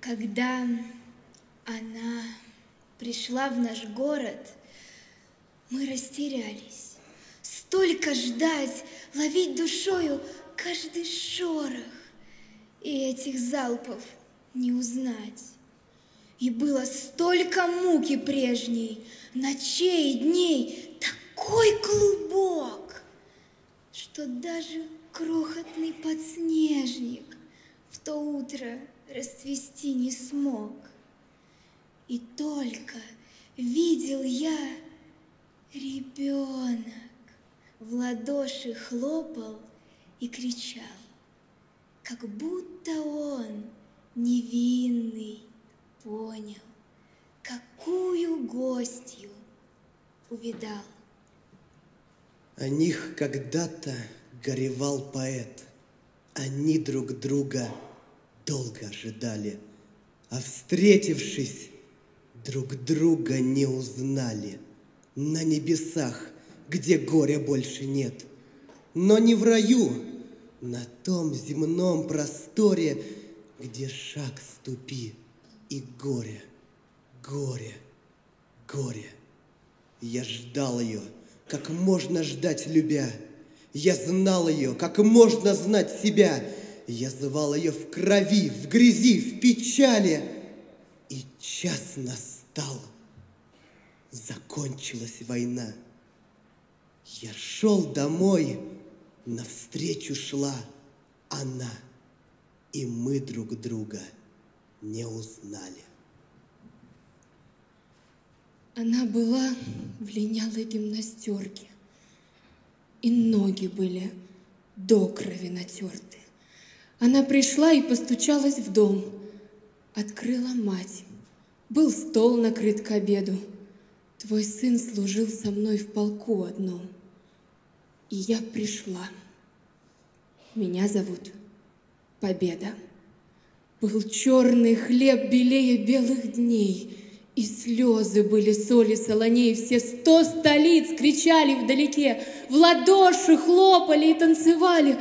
Когда она пришла в наш город, мы растерялись. Столько ждать, ловить душою каждый шорох, и этих залпов не узнать. И было столько муки прежней, ночей и дней, такой клубок, что даже крохотный подснежник в то утро расцвести не смог. И только видел я ребенок в ладоши хлопал и кричал, как будто он невинный понял, какую гостью увидал. О них когда-то горевал поэт. Они друг друга долго ожидали, а встретившись, друг друга не узнали. На небесах, где горя больше нет, но не в раю, на том земном просторе, где шаг ступи, и горе, горе, горе. Я ждал ее, как можно ждать любя. Я знал ее, как можно знать себя. Я звал ее в крови, в грязи, в печали. И час настал. Закончилась война. Я шел домой, навстречу шла она. И мы друг друга не узнали. Она была в линялой гимнастерке, и ноги были до крови натерты. Она пришла и постучалась в дом. Открыла мать. Был стол накрыт к обеду. Твой сын служил со мной в полку одном. И я пришла. Меня зовут Победа. Был черный хлеб белее белых дней, И слезы были соли солоней, Все сто столиц кричали вдалеке, В ладоши хлопали и танцевали.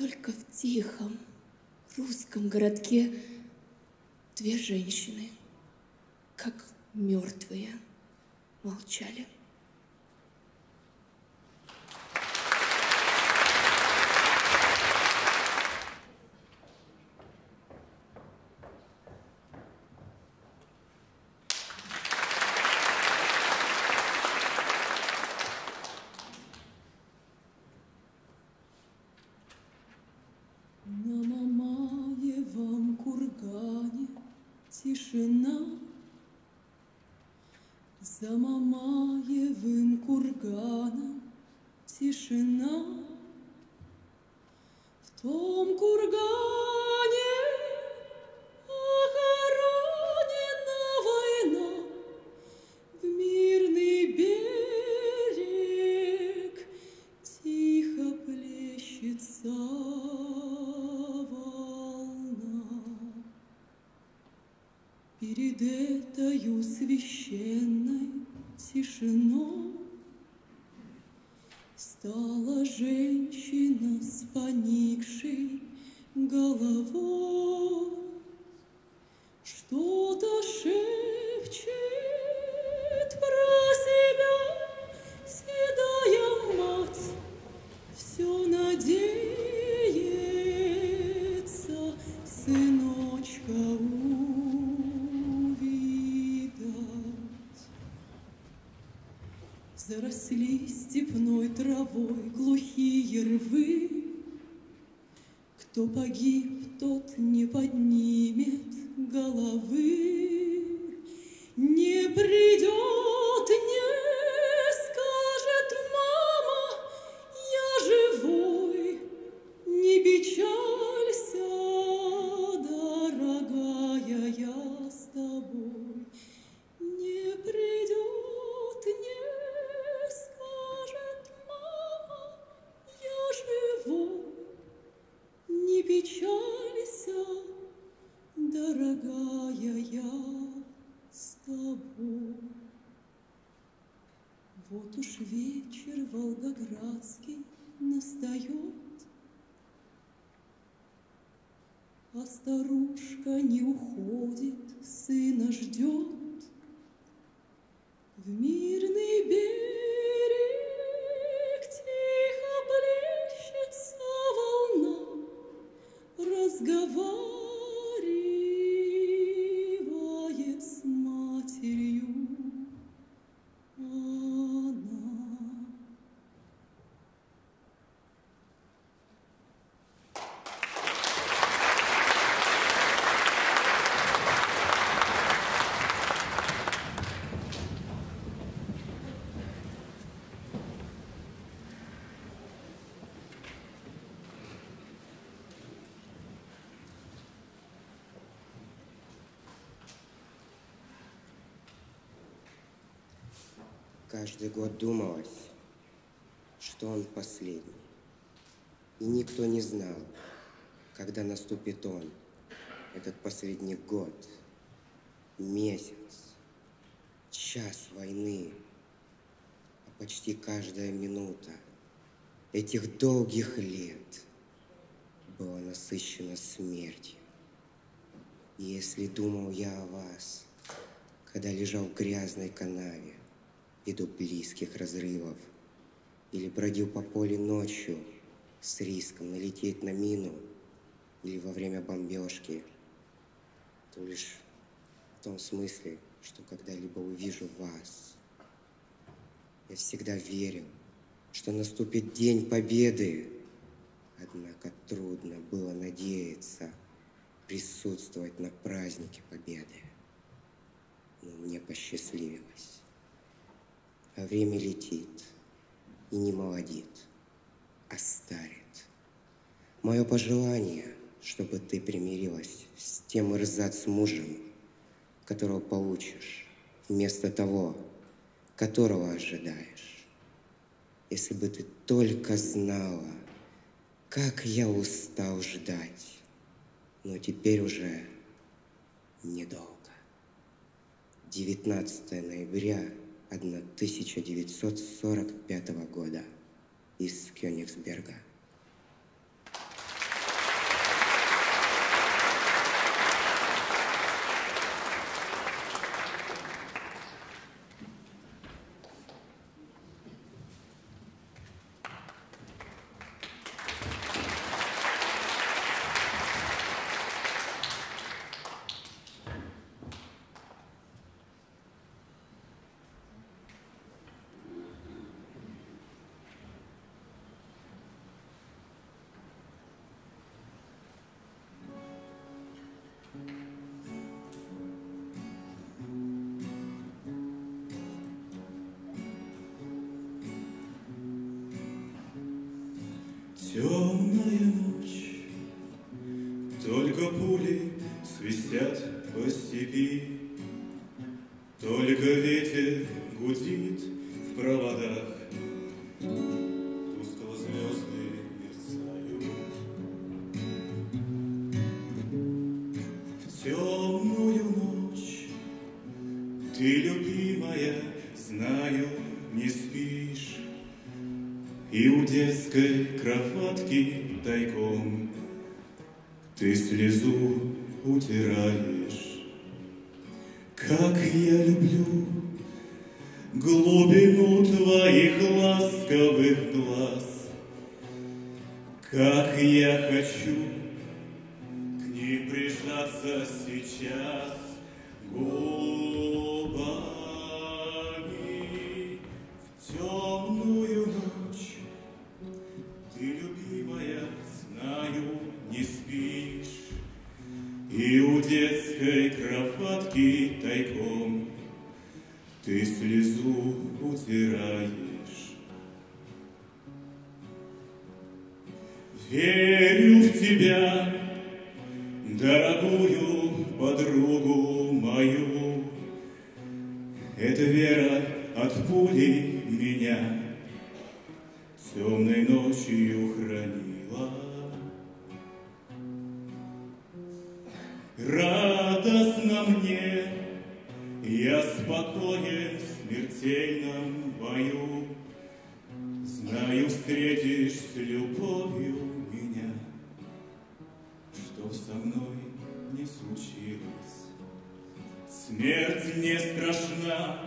Только в тихом русском городке Две женщины, как мертвые, молчали. Кто погиб, дорогая, я с тобой. Вот уж вечер волгоградский настает, А старушка не уходит, сына ждет. В мирный берег Каждый год думалось, что он последний. И никто не знал, когда наступит он, этот последний год, месяц, час войны, а почти каждая минута этих долгих лет была насыщена смертью. И если думал я о вас, когда лежал в грязной канаве, ввиду близких разрывов, или бродил по полю ночью с риском налететь на мину, или во время бомбежки, то лишь в том смысле, что когда-либо увижу вас. Я всегда верил, что наступит день победы, однако трудно было надеяться присутствовать на празднике победы. Но мне посчастливилось. Время летит и не молодит, а старит. Мое пожелание, чтобы ты примирилась с тем рзац мужем, которого получишь вместо того, которого ожидаешь. Если бы ты только знала, как я устал ждать, но теперь уже недолго. 19 ноября 1945 года из Кёнигсберга. Смертельном бою. Знаю, встретишь с любовью меня, что со мной не случилось. Смерть не страшна,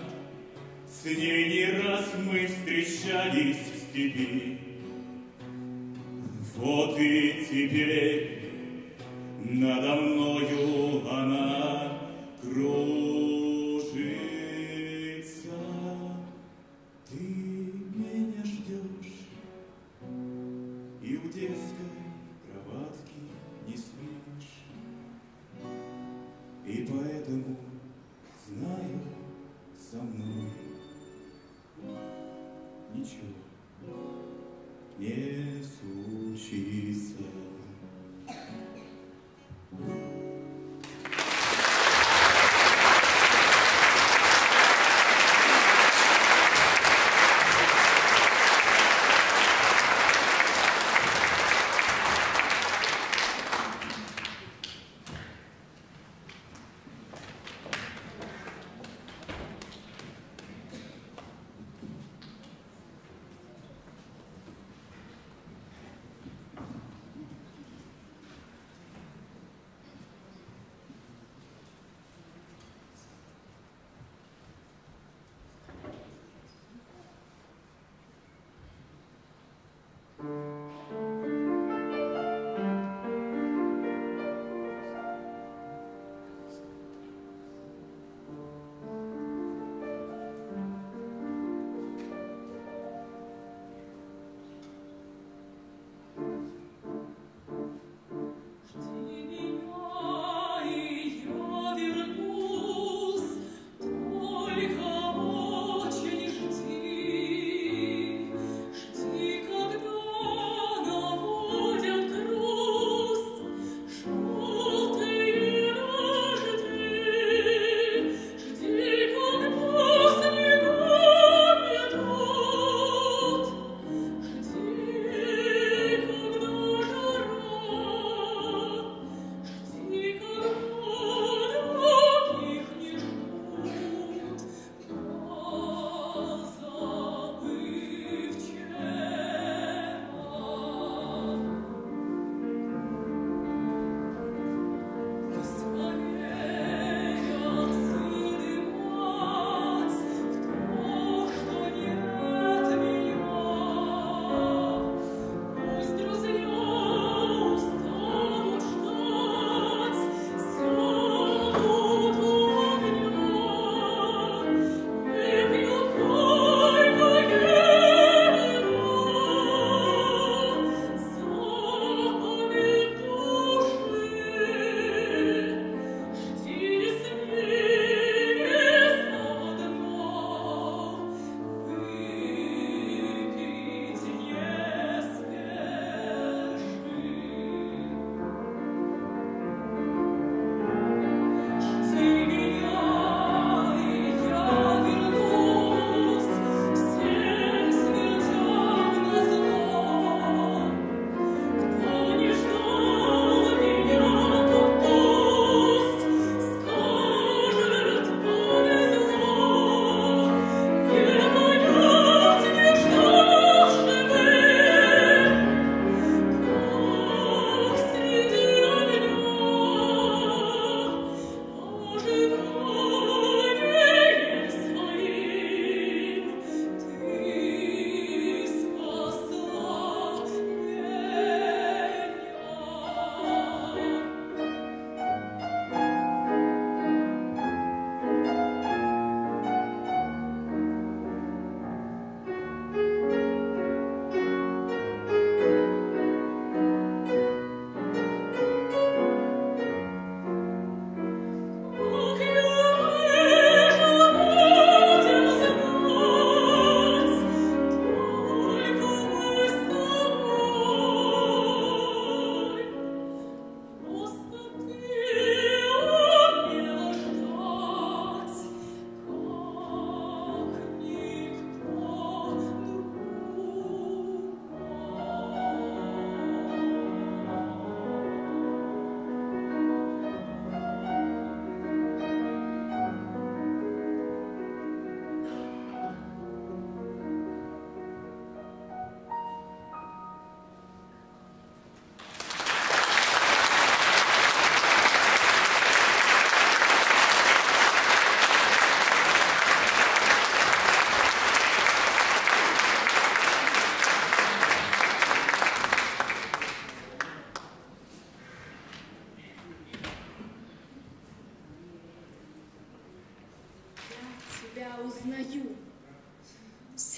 с ней не раз мы встречались в степи. Вот и теперь надо мною она кружится.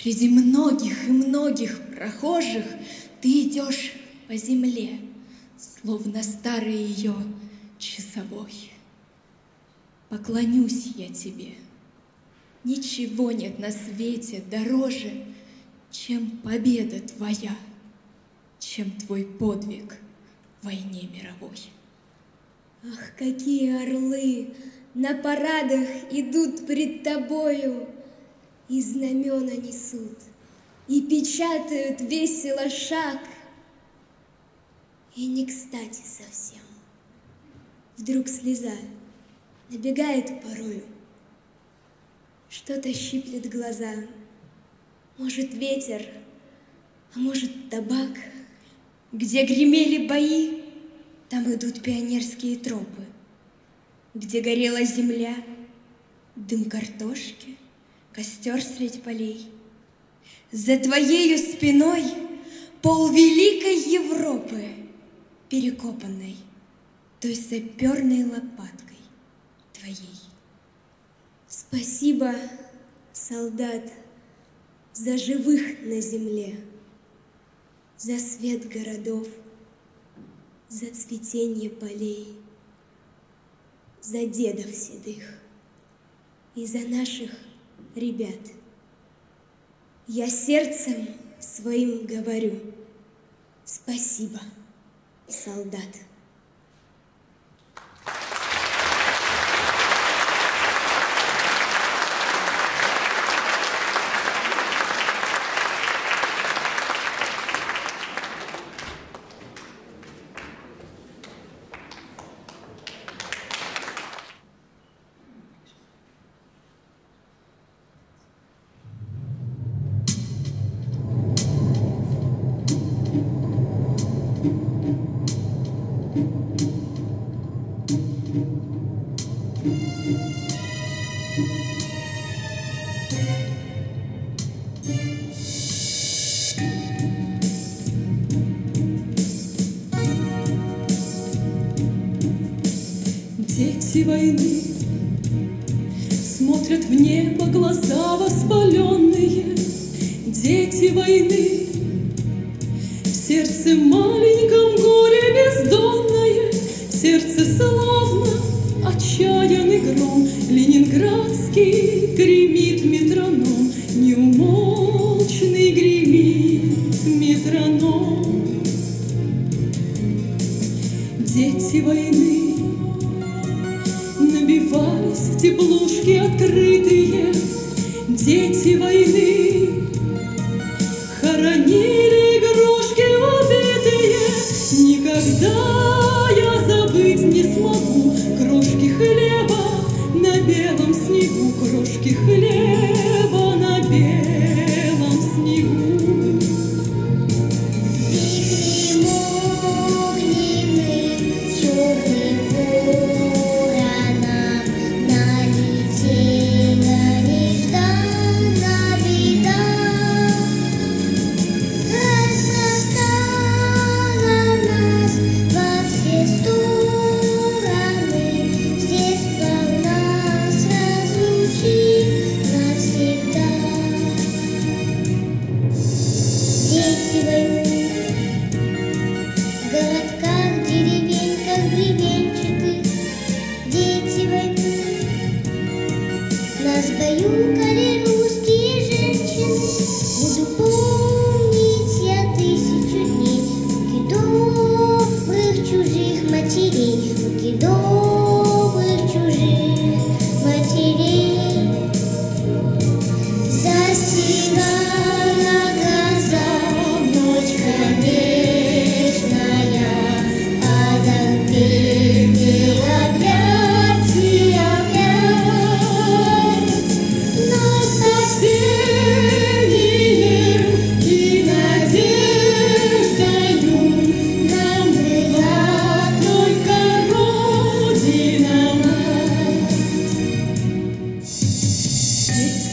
Среди многих и многих прохожих ты идешь по земле, словно старый ее часовой. Поклонюсь я тебе. Ничего нет на свете дороже, чем победа твоя, чем твой подвиг в войне мировой. Ах, какие орлы на парадах идут пред тобою, И знамена несут, и печатают весело шаг. И не кстати совсем. Вдруг слеза набегает порою, Что-то щиплет глаза, может ветер, а может табак. Где гремели бои, там идут пионерские тропы, Где горела земля, дым картошки, Костер средь полей. За твоею спиной пол великой Европы, Перекопанной той саперной лопаткой твоей. Спасибо, солдат, за живых на земле, За свет городов — за цветение полей, за дедов седых и за наших ребят. Я сердцем своим говорю спасибо, солдат. Дети войны Смотрят в небо глаза воспаленные. Дети войны В сердце маленьком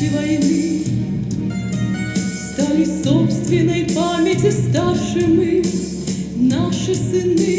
Дети войны стали собственной памяти старшими наши сыны.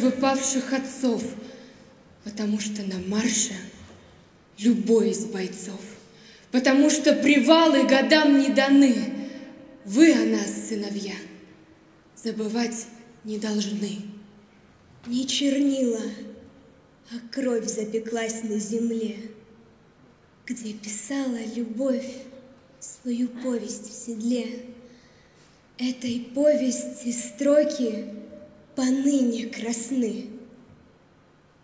Старше выпавших отцов, потому что на марше любой из бойцов, потому что привалы годам не даны. Вы о нас, сыновья, забывать не должны. Не чернила, а кровь запеклась на земле, Где писала любовь свою повесть в седле. Этой повести строки поныне красны.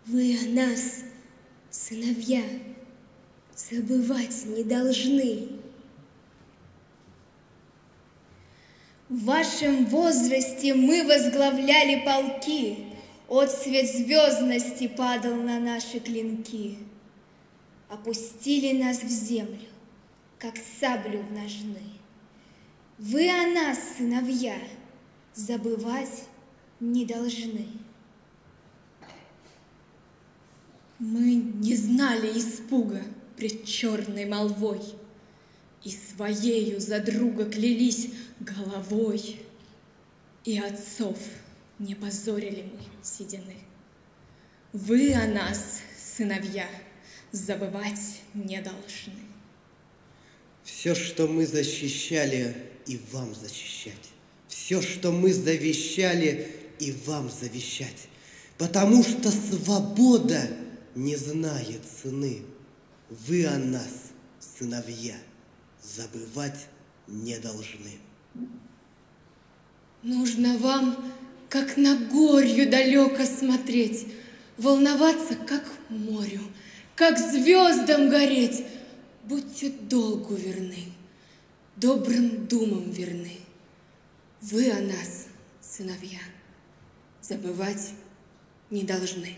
Вы о нас, сыновья, забывать не должны. В вашем возрасте мы возглавляли полки, Отцвет звездности падал на наши клинки. Опустили нас в землю, как саблю в ножны. Вы о нас, сыновья, забывать не должны. Мы не знали испуга пред черной молвой И своею за друга клялись головой. И отцов не позорили мы седины. Вы о нас, сыновья, забывать не должны. Все, что мы защищали, и вам защищать. Все, что мы завещали, и вам завещать. Потому что свобода не знает цены. Вы о нас, сыновья, забывать не должны. Нужно вам, как на горью далеко смотреть, волноваться, как морю, как звездам гореть. Будьте долгу верны, добрым думам верны. Вы о нас, сыновья, забывать не должны.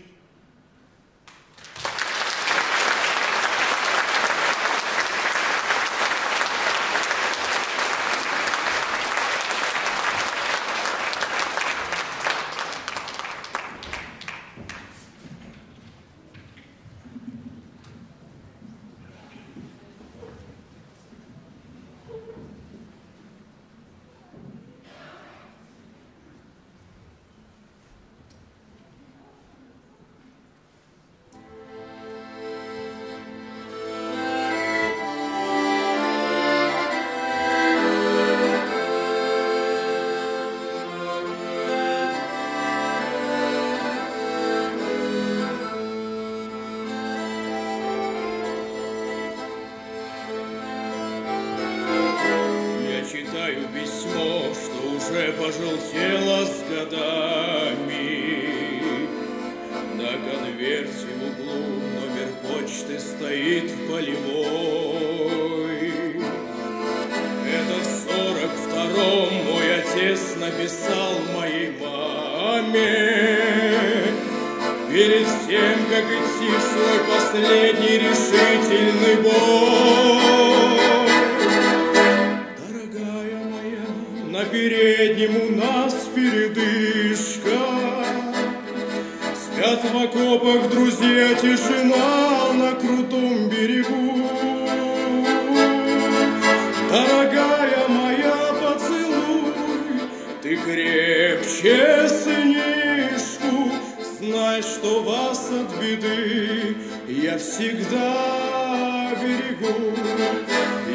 Ты крепче сынишку, Знай, что вас от беды я всегда берегу.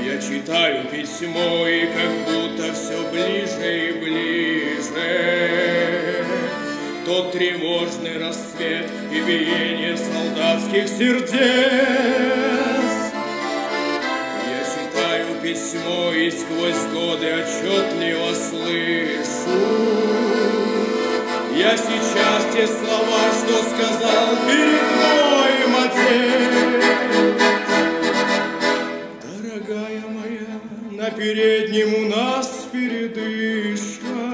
Я читаю письмо, и как будто все ближе и ближе. Тот тревожный рассвет и биение солдатских сердец. Письмо и сквозь годы отчетливо слышу. Я сейчас те слова, что сказал перед моим отец. Дорогая моя, на переднем у нас передышка.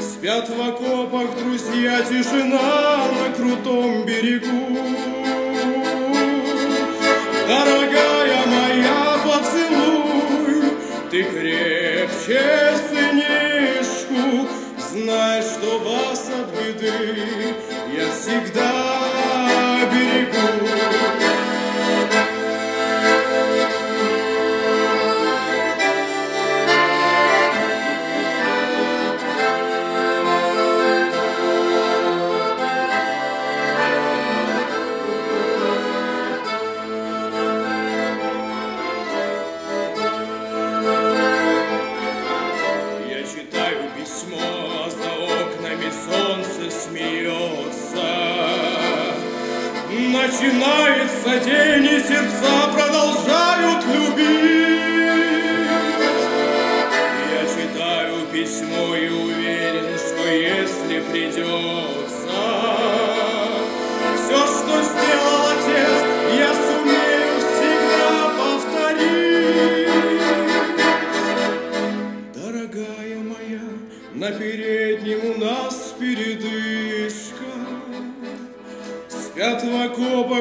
Спят в окопах друзья, тишина на крутом берегу. Дорогая ты крепче сынишку, Знай, что вас от беды я всегда берегу.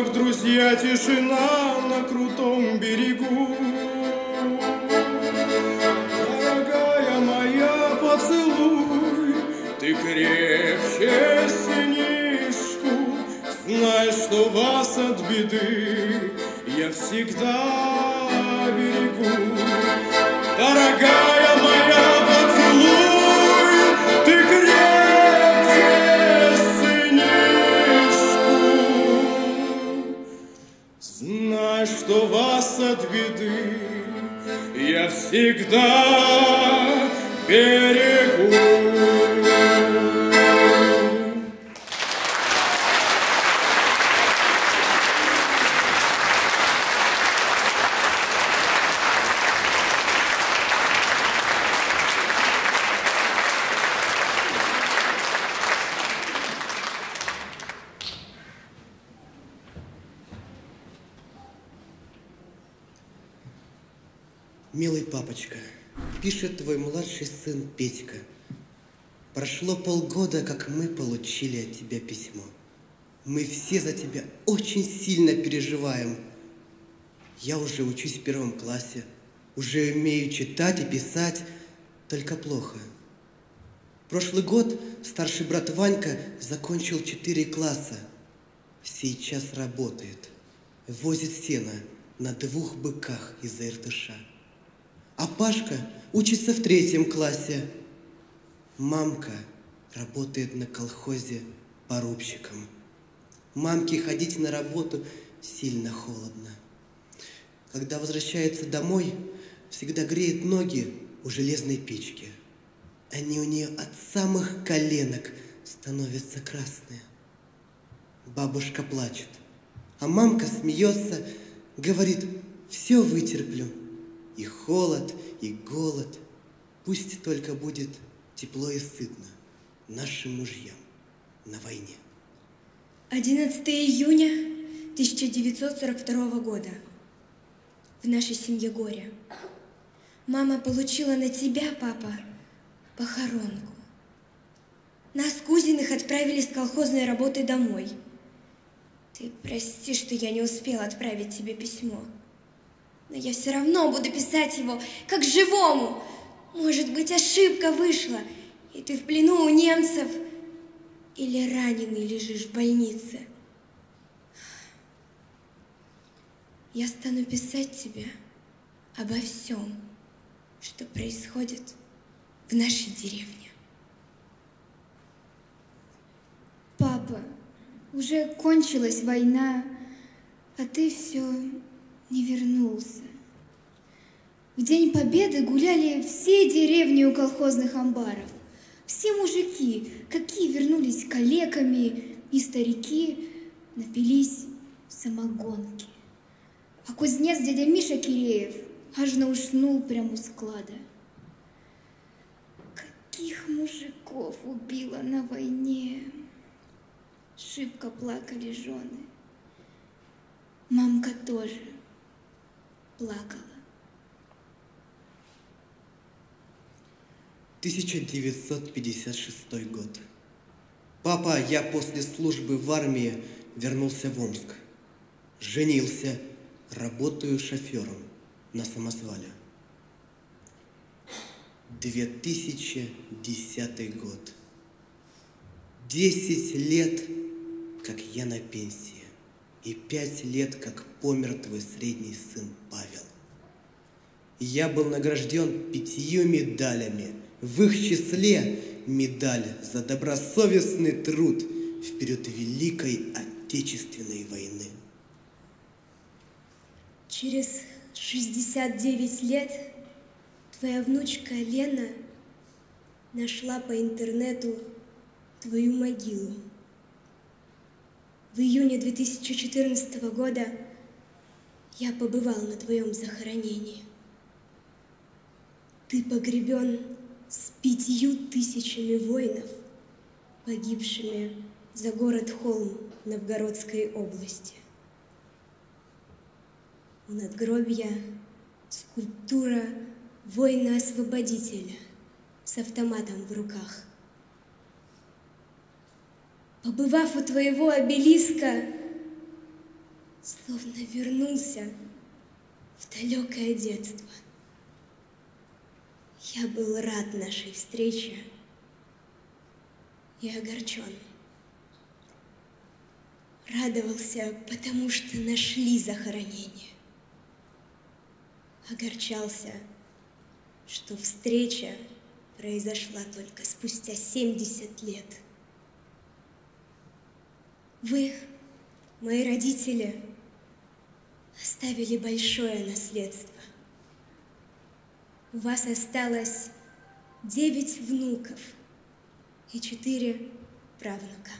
Окопах друзья, тишина на крутом берегу. Дорогая моя, поцелуй, ты крепче сынишку. Знай, что вас от беды я всегда беды я всегда берегу. Папочка, пишет твой младший сын Петька. Прошло полгода, как мы получили от тебя письмо. Мы все за тебя очень сильно переживаем. Я уже учусь в первом классе, уже умею читать и писать, только плохо. Прошлый год старший брат Ванька закончил четыре класса. Сейчас работает, возит сено на двух быках из Иртыша. А Пашка учится в третьем классе. Мамка работает на колхозе порубщиком. Мамке ходить на работу сильно холодно. Когда возвращается домой, всегда греет ноги у железной печки. Они у нее от самых коленок становятся красные. Бабушка плачет, а мамка смеется, говорит, все вытерплю. И холод, и голод. Пусть только будет тепло и сытно нашим мужьям на войне. 11 июня 1942 года. В нашей семье горе. Мама получила на тебя, папа, похоронку. Нас, кузиных, отправили с колхозной работы домой. Ты прости, что я не успела отправить тебе письмо. Но я все равно буду писать его, как живому. Может быть, ошибка вышла, и ты в плену у немцев, или раненый лежишь в больнице. Я стану писать тебе обо всем, что происходит в нашей деревне. Папа, уже кончилась война, а ты все не вернулся. В День Победы гуляли все деревни у колхозных амбаров. Все мужики, какие вернулись калеками, и старики напились самогонки. А кузнец дядя Миша Киреев аж на уснул прямо у склада. Каких мужиков убила на войне? Шибко плакали жены. Мамка тоже плакала. 1956 год. Папа, я после службы в армии вернулся в Омск. Женился, работаю шофером на самосвале. 2010 год. 10 лет, как я на пенсии и пять лет, как помер твой средний сын Павел. Я был награжден пятью медалями, в их числе медаль за добросовестный труд в период Великой Отечественной войны. Через 69 лет твоя внучка Лена нашла по интернету твою могилу. В июне 2014 года я побывал на твоем захоронении. Ты погребен с пятью тысячами воинов, погибшими за город Холм Новгородской области. У надгробья скульптура воина-освободителя с автоматом в руках. Побывав у твоего обелиска, словно вернулся в далекое детство. Я был рад нашей встрече и огорчен. Радовался, потому что нашли захоронение. Огорчался, что встреча произошла только спустя 70 лет. Вы, мои родители, оставили большое наследство. У вас осталось девять внуков и четыре правнука.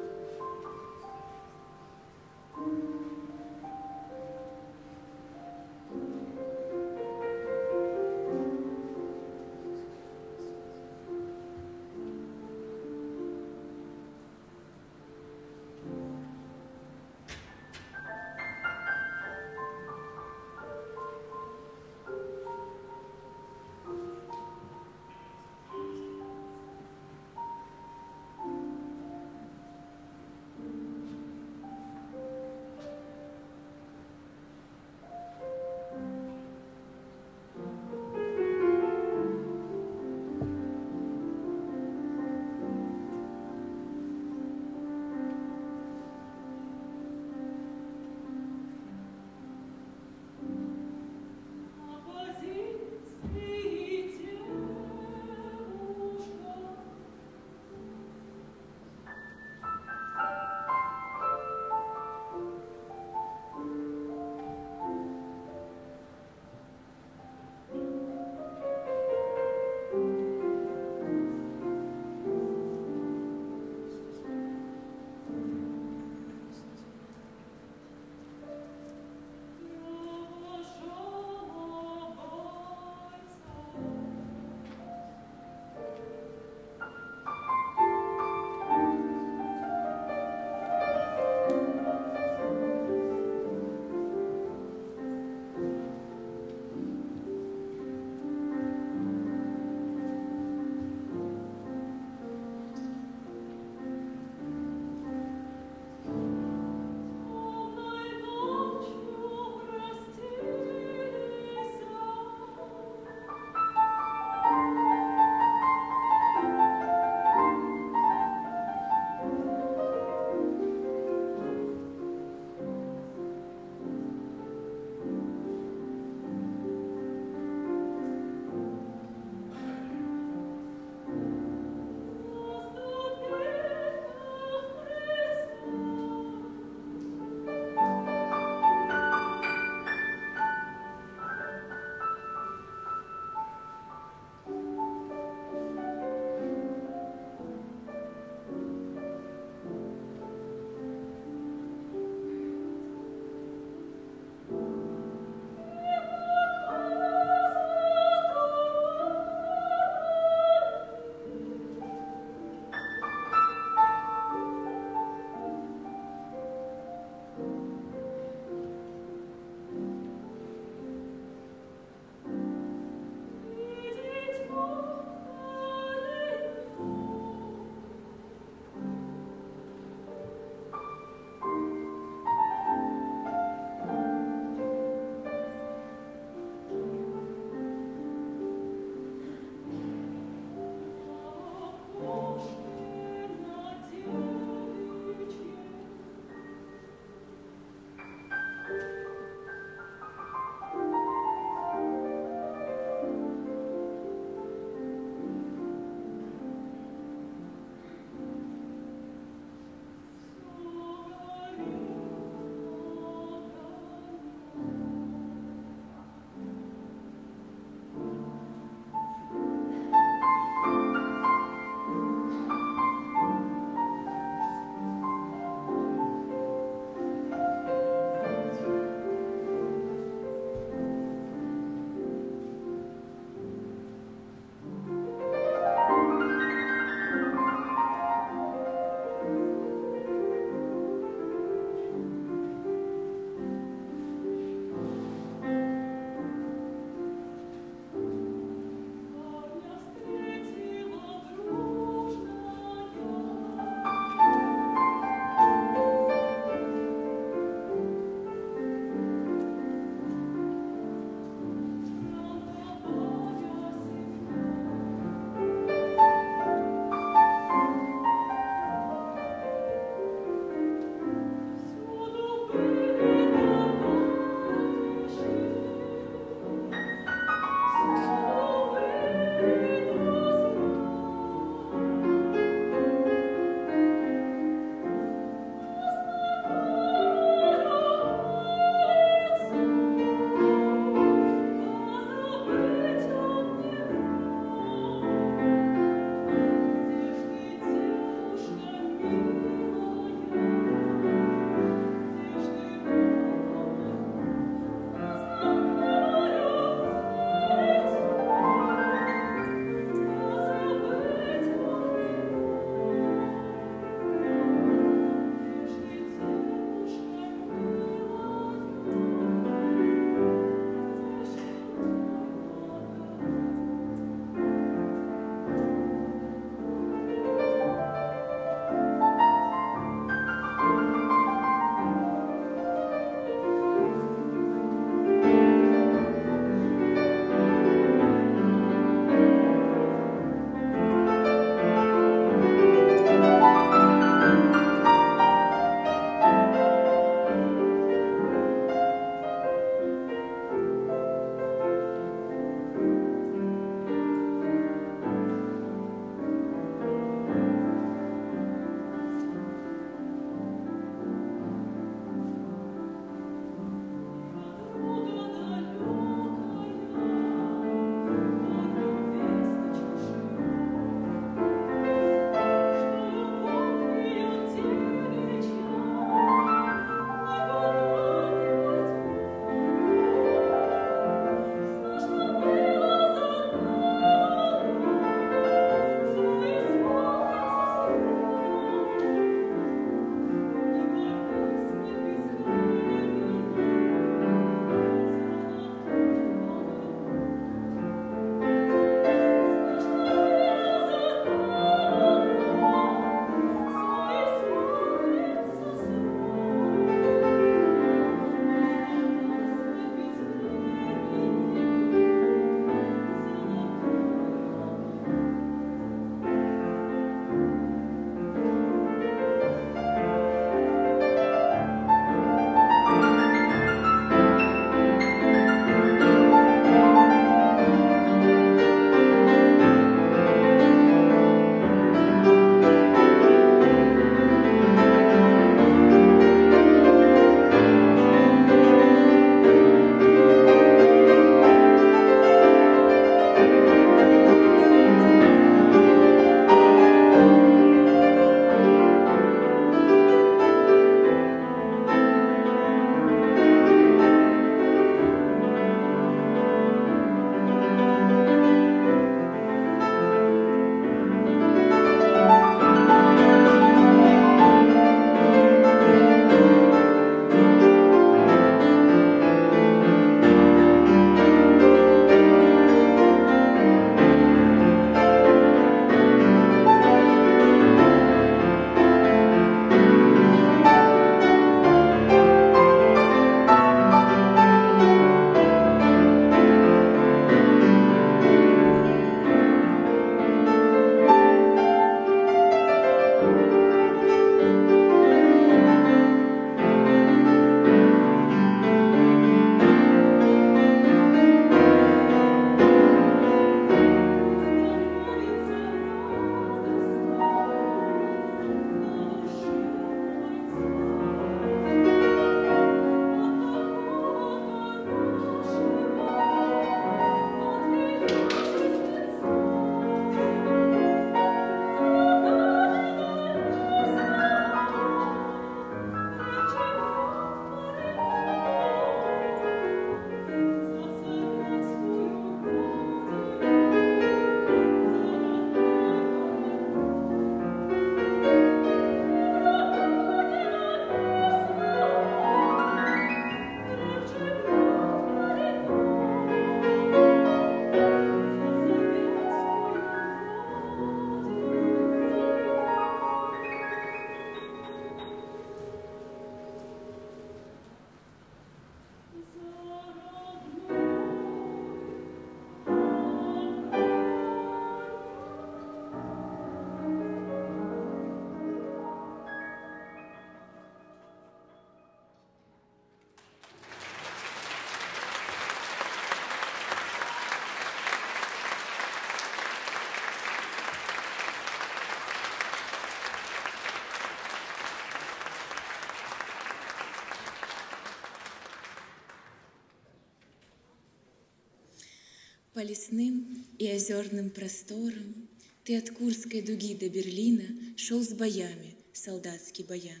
По лесным и озерным просторам Ты от Курской дуги до Берлина Шел с боями, солдатский баян.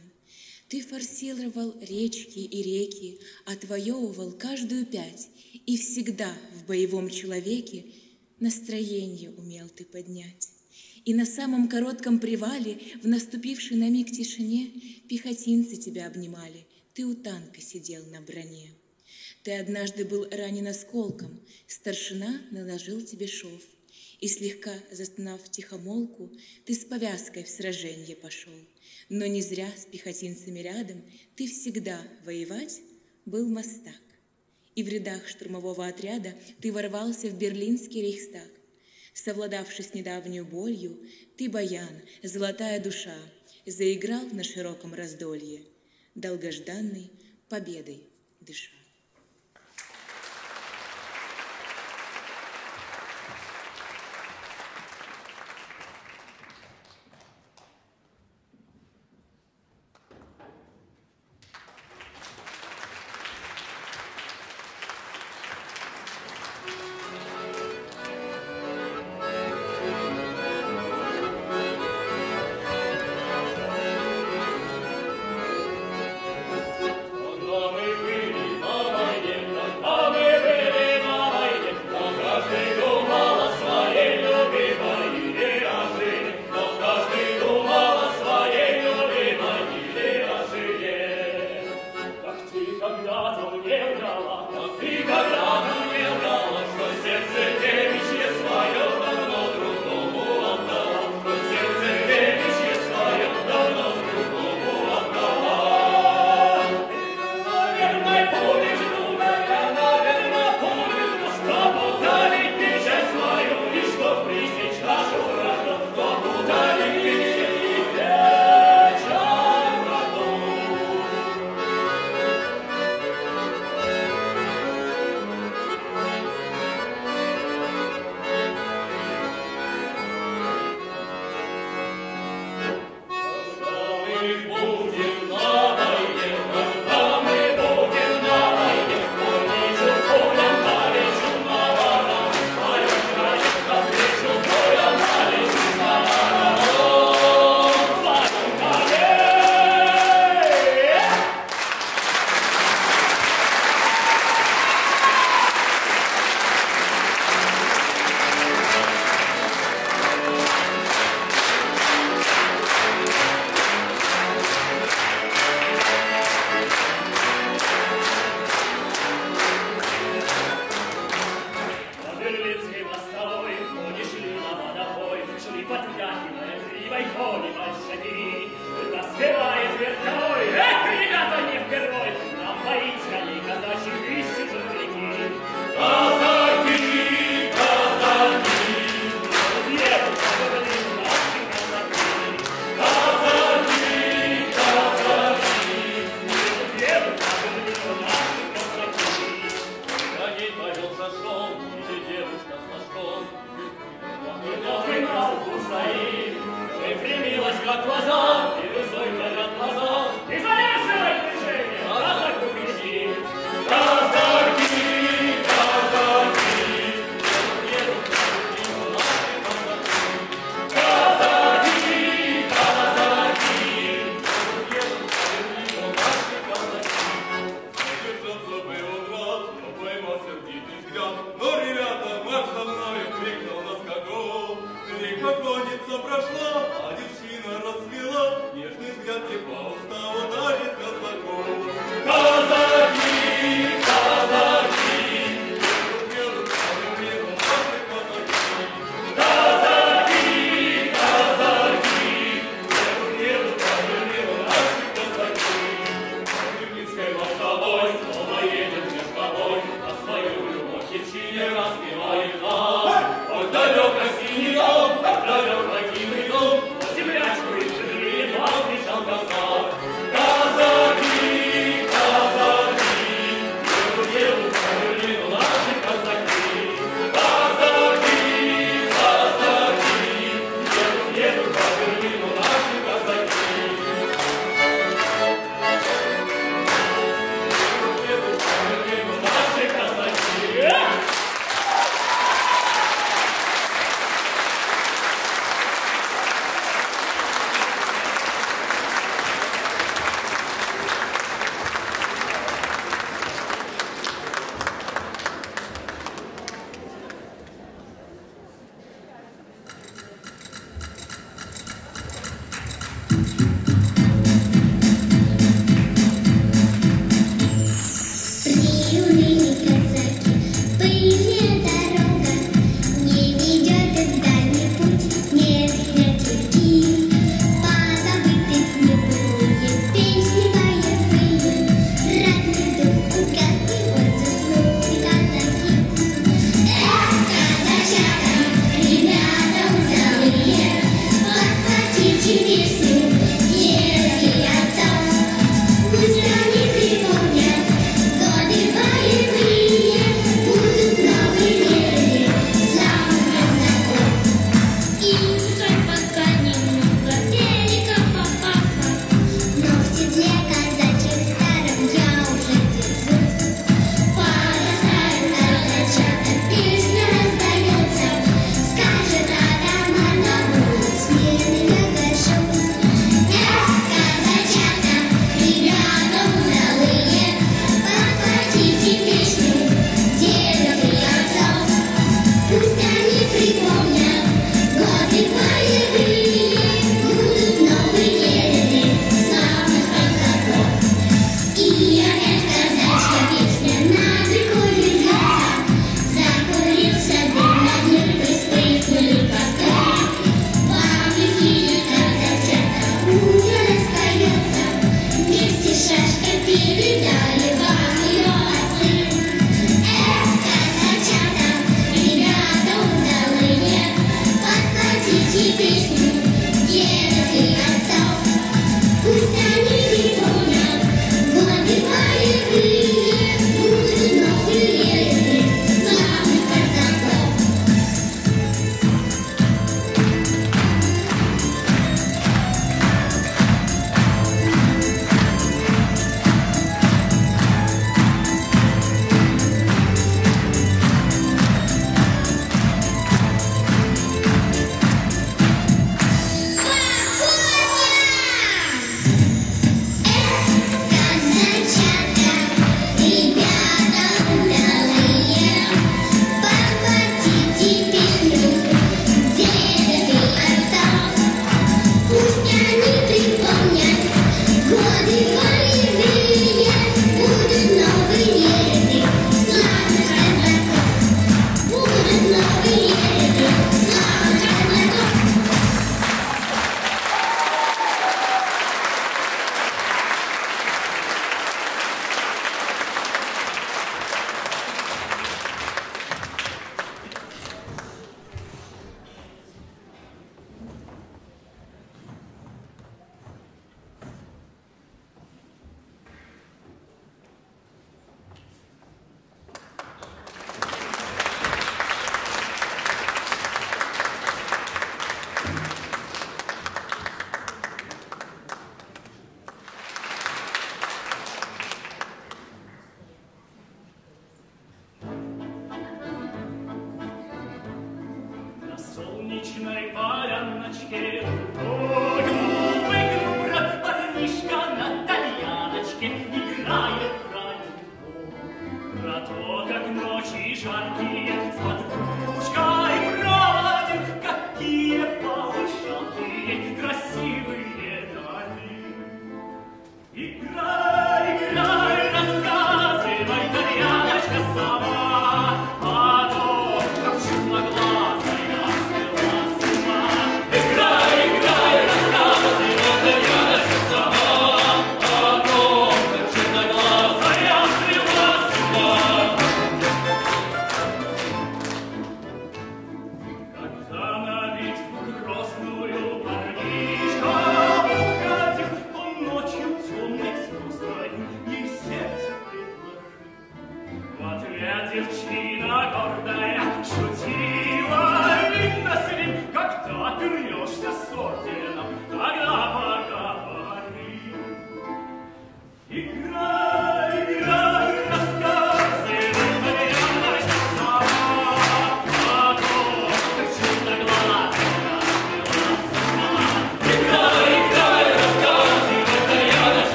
Ты форсировал речки и реки, Отвоевывал каждую пять, И всегда в боевом человеке Настроение умел ты поднять. И на самом коротком привале, В наступившей на миг тишине, Пехотинцы тебя обнимали, Ты у танка сидел на броне. Ты однажды был ранен осколком, Старшина наложил тебе шов, И слегка застонав тихомолку, Ты с повязкой в сражение пошел. Но не зря с пехотинцами рядом Ты всегда воевать был мастак. И в рядах штурмового отряда Ты ворвался в берлинский рейхстаг. Совладавши с недавнюю болью, Ты, баян, золотая душа, Заиграл на широком раздолье, Долгожданной победой дыша.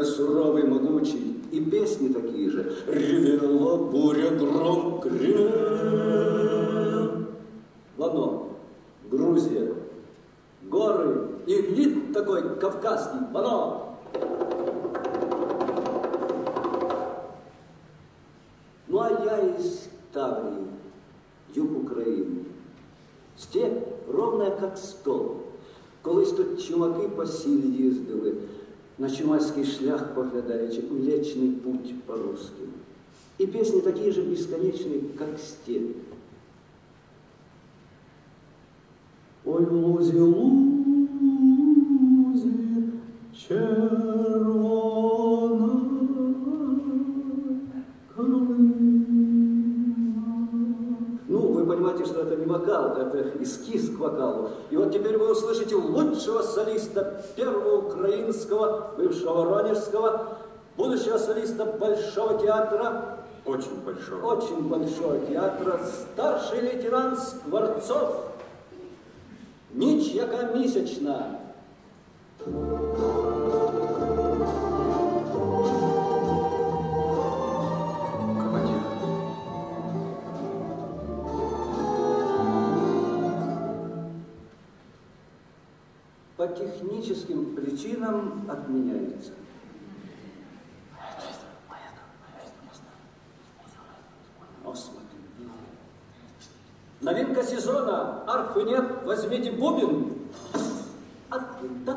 который суровый, могучий, и песни такие же. путь по русски И песни такие же бесконечные, как степь. Ой, лузи, лузи, червона, Ну, вы понимаете, что это не вокал, это эскиз к вокалу. И вот теперь вы услышите лучшего солиста первого украинского, бывшего ронежского, будущего солиста Большого театра, очень большого, очень большого театра, старший лейтенант Скворцов, ніч, яка По техническим причинам отменяется. Новинка сезона, арфы нет, возьмите бубен. Откуда?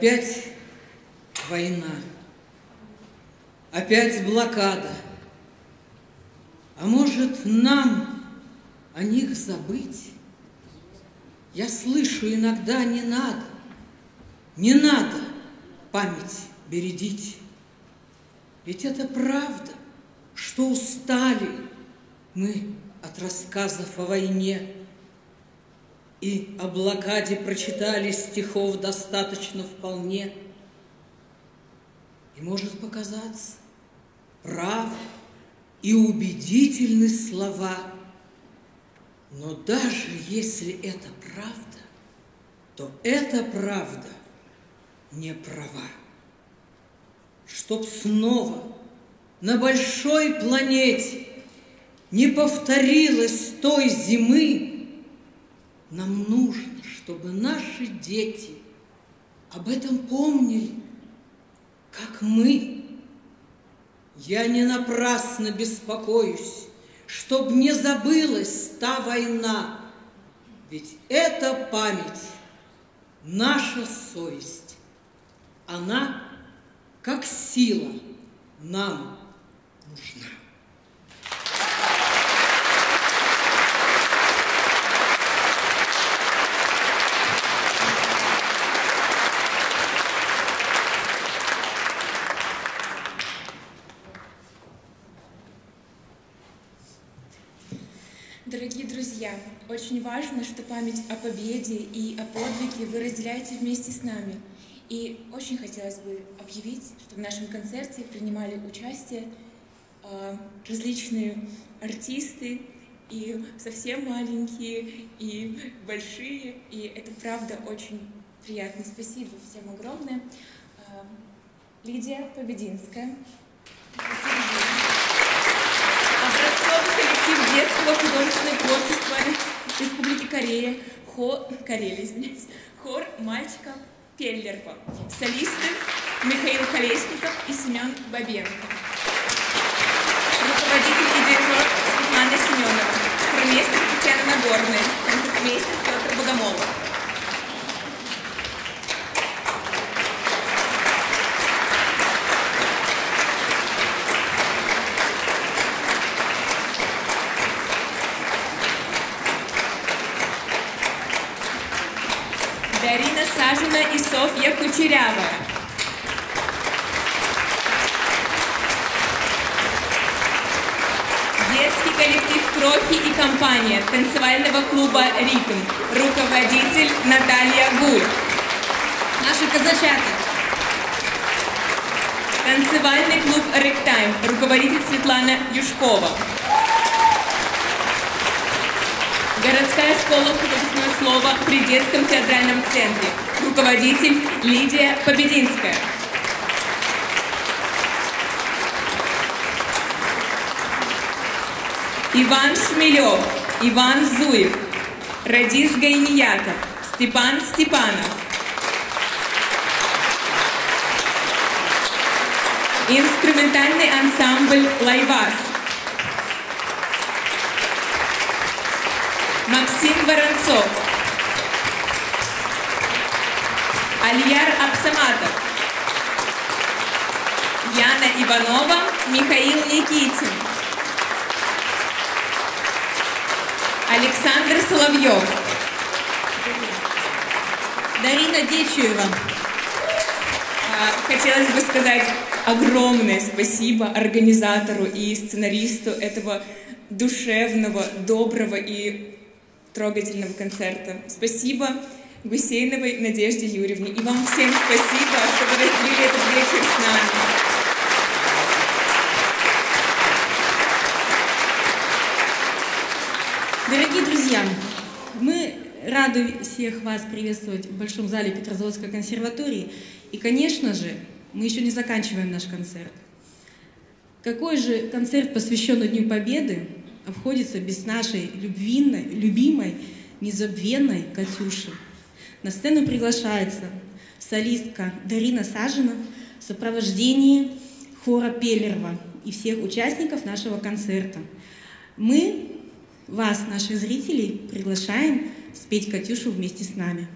Опять война. Опять блокада. А может, нам о них забыть? Я слышу иногда не надо, не надо память бередить. Ведь это правда, что устали мы от рассказов о войне и о блокаде прочитали стихов достаточно вполне. И может показаться прав и убедительны слова, но даже если это правда, то эта правда не права. Чтоб снова на большой планете не повторилось той зимы, нам нужно, чтобы наши дети об этом помнили, как мы. Я не напрасно беспокоюсь, чтоб не забылась та война, ведь это память, наша совесть. Она, как сила, нам нужна. Дорогие друзья, очень важно, что память о победе и о подвиге вы разделяете вместе с нами. И очень хотелось бы объявить, что в нашем концерте принимали участие э, различные артисты, и совсем маленькие, и большие, и это правда очень приятно. Спасибо всем огромное. Э, Лидия Побединская. Образцовый коллектив детского художественного творчества Республики Корея, хор, Карелия, извиняюсь, хор мальчика Пеллерко, солисты Михаил Колесников и Семен Бабенко, руководитель и дирижер Светлана Семенова, хормейстер Татьяна Нагорная, концертмейстер Петр Богомолов. Дарина Сажина и Софья Кучерявая. Детский коллектив «Крохи и компания» танцевального клуба «Ритм». Руководитель Наталья Гуль. Наши казачата. Танцевальный клуб «Рэктайм». Руководитель Светлана Юшкова. Городская школа художественного слова при детском театральном центре. Руководитель Лидия Побединская. Иван Шмелев, Иван Зуев, Радис Гайниятов, Степан Степанов. Инструментальный ансамбль «Лайвас». Максим Воронцов. Альяр Абсаматов. Яна Иванова, Михаил Никитин. Александр Соловьев. Дарина Дечуева. А, Хотелось бы сказать огромное спасибо организатору и сценаристу этого душевного, доброго и трогательного концерта. Спасибо Гусейновой Надежде Юрьевне. И вам всем спасибо, что вы этот вечер с нами. Дорогие друзья, мы рады всех вас приветствовать в Большом зале Петрозаводской консерватории. И, конечно же, мы еще не заканчиваем наш концерт. Какой же концерт, посвященный Дню Победы, обходится без нашей любвинной, любимой, незабвенной Катюши? На сцену приглашается солистка Дарина Сажина в сопровождении хора Пеллерова и всех участников нашего концерта. Мы вас, наших зрителей, приглашаем спеть Катюшу вместе с нами.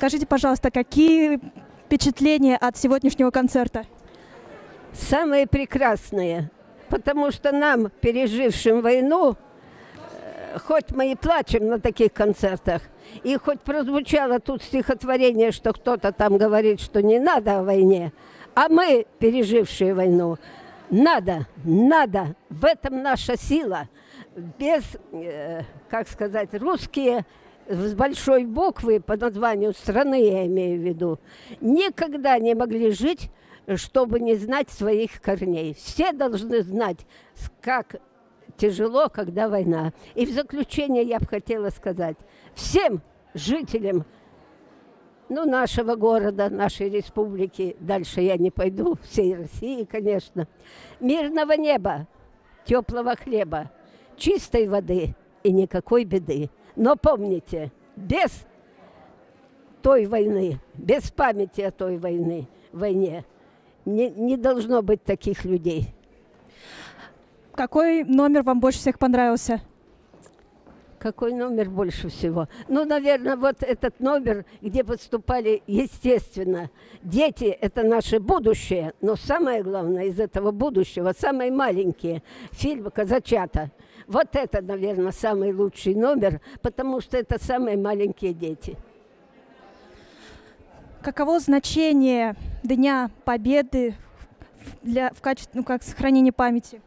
Скажите, пожалуйста, какие впечатления от сегодняшнего концерта? Самые прекрасные, потому что нам, пережившим войну, э, хоть мы и плачем на таких концертах, и хоть прозвучало тут стихотворение, что кто-то там говорит, что не надо о войне, а мы, пережившие войну, надо, надо, в этом наша сила. Без, э, как сказать, русские с большой буквы по названию страны, я имею в виду, никогда не могли жить, чтобы не знать своих корней. Все должны знать, как тяжело, когда война. И в заключение я бы хотела сказать всем жителям ну, нашего города, нашей республики, дальше я не пойду, всей России, конечно, мирного неба, теплого хлеба, чистой воды и никакой беды. Но помните, без той войны, без памяти о той войны, войне, не, не должно быть таких людей. Какой номер вам больше всех понравился? Какой номер больше всего? Ну, наверное, вот этот номер, где выступали, естественно, дети – это наше будущее, но самое главное из этого будущего, самые маленькие, фильм «Казачата». Вот это, наверное, самый лучший номер, потому что это самые маленькие дети. Каково значение Дня Победы для, в качестве, ну, как сохранение памяти?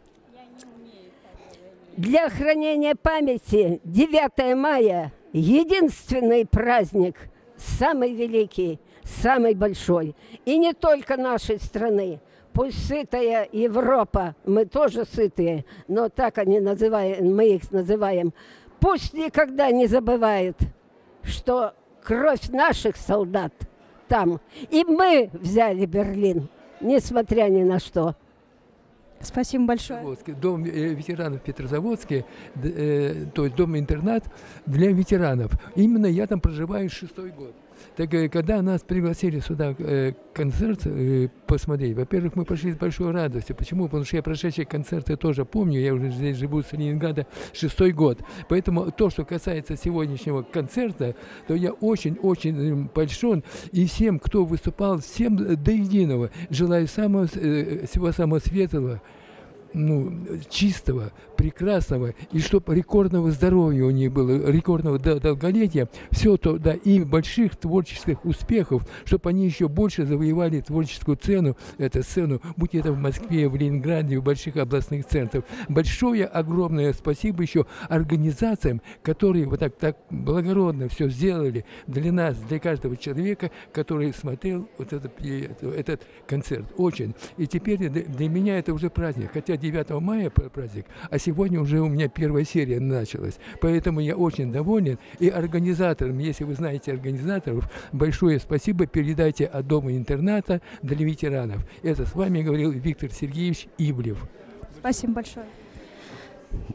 Для хранения памяти 9 мая – единственный праздник, самый великий, самый большой. И не только нашей страны. Пусть сытая Европа, мы тоже сытые, но так они называем, мы их называем. Пусть никогда не забывает, что кровь наших солдат там. И мы взяли Берлин, несмотря ни на что. Спасибо большое. Дом э, ветеранов Петрозаводске, д- э, то есть дом-интернат для ветеранов. Именно я там проживаю шестой год. Так э, когда нас пригласили сюда э, концерт э, посмотреть, во-первых, мы пошли с большой радостью. Почему? Потому что я прошедшие концерты тоже помню, я уже здесь живу с Ленинграда шестой год. Поэтому то, что касается сегодняшнего концерта, то я очень-очень польщен. И всем, кто выступал, всем до единого желаю самого, э, всего самого светлого, ну, чистого, прекрасного, и чтобы рекордного здоровья у них было, рекордного дол- долголетия, все то, да, и больших творческих успехов, чтобы они еще больше завоевали творческую цену, эту сцену, будь это в Москве, в Ленинграде, в больших областных центрах. Большое, огромное спасибо еще организациям, которые вот так, так благородно все сделали для нас, для каждого человека, который смотрел вот этот, этот концерт. Очень. И теперь для меня это уже праздник. Хотя 9 мая пр- праздник, а сегодня уже у меня первая серия началась. Поэтому я очень доволен. И организаторам, если вы знаете организаторов, большое спасибо передайте от дома интерната для ветеранов. Это с вами говорил Виктор Сергеевич Ивлев. Спасибо большое.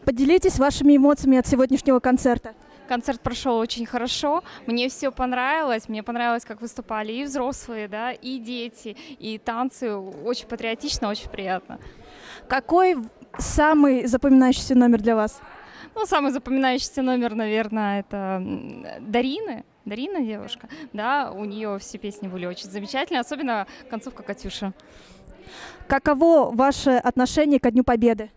Поделитесь вашими эмоциями от сегодняшнего концерта. Концерт прошел очень хорошо, мне все понравилось, мне понравилось, как выступали и взрослые, да, и дети, и танцы, очень патриотично, очень приятно. Какой самый запоминающийся номер для вас? Ну, самый запоминающийся номер, наверное, это Дарины, Дарина девушка, да, у нее все песни были очень замечательные, особенно концовка Катюша. Каково ваше отношение ко Дню Победы?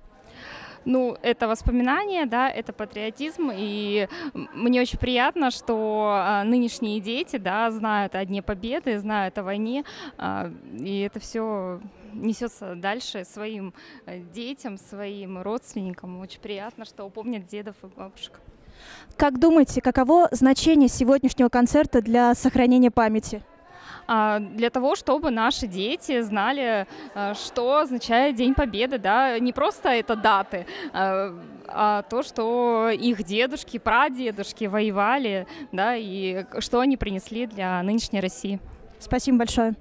Ну, это воспоминания, да, это патриотизм, и мне очень приятно, что а, нынешние дети, да, знают о Дне Победы, знают о войне, а, и это все несется дальше своим э, детям, своим родственникам. Очень приятно, что помнят дедов и бабушек. Как думаете, каково значение сегодняшнего концерта для сохранения памяти? а, для того, чтобы наши дети знали, а, что означает День Победы, да, не просто это даты, а, а то, что их дедушки, прадедушки воевали, да, и что они принесли для нынешней России. Спасибо большое.